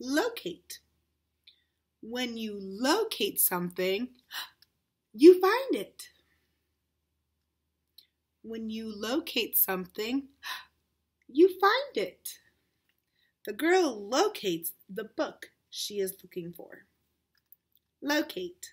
locate. When you locate something, you find it. When you locate something, you find it. The girl locates the book she is looking for. Locate.